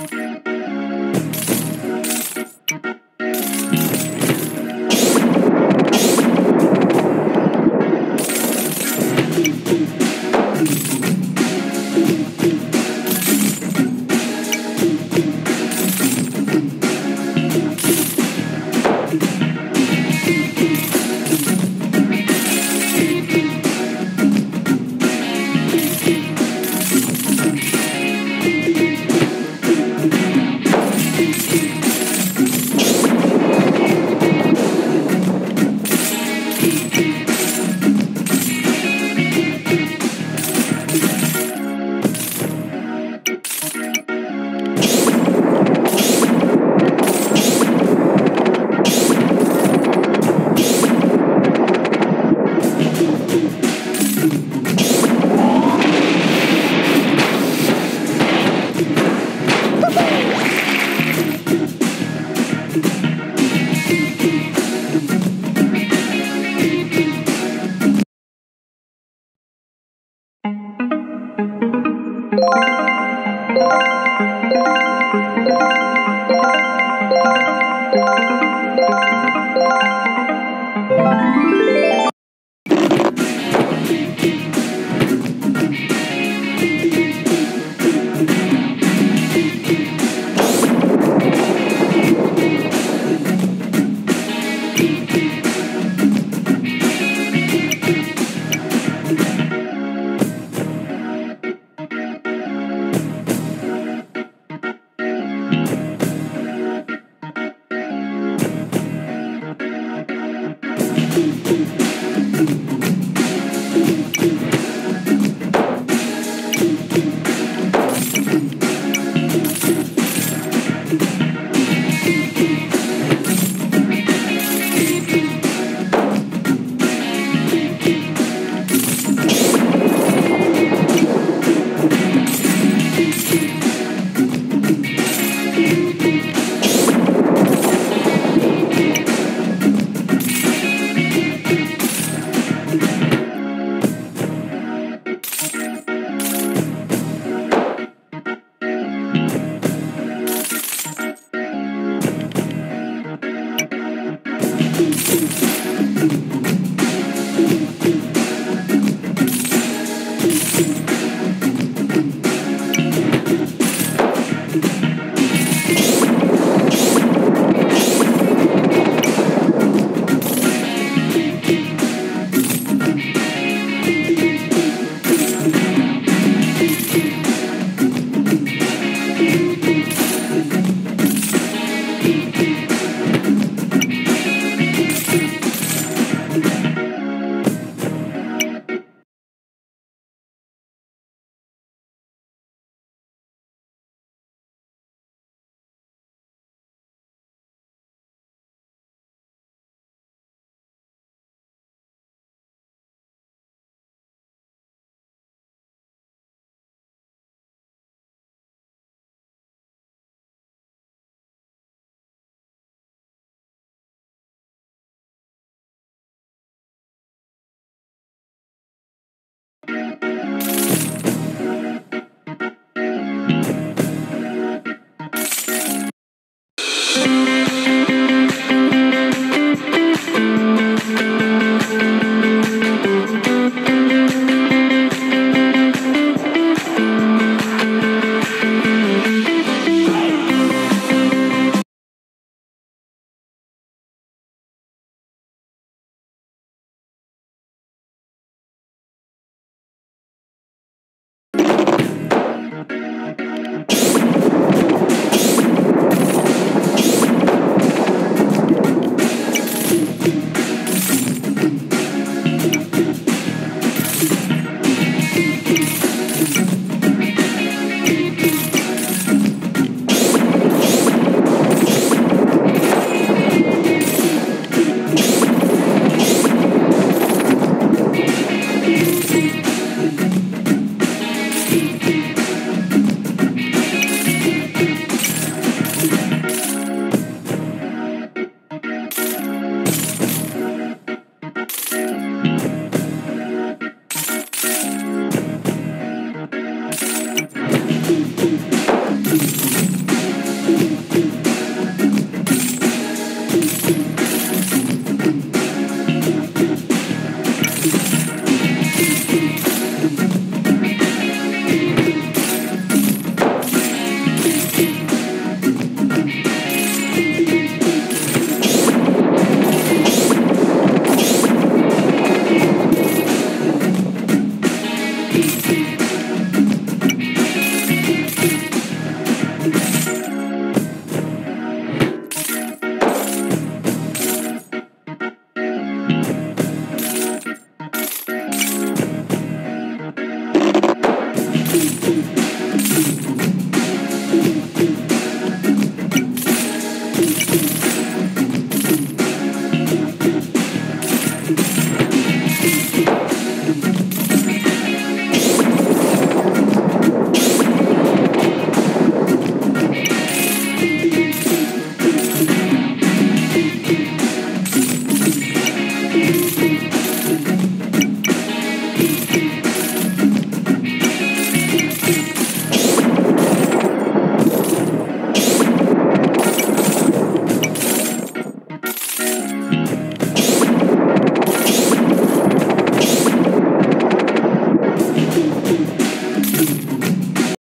Música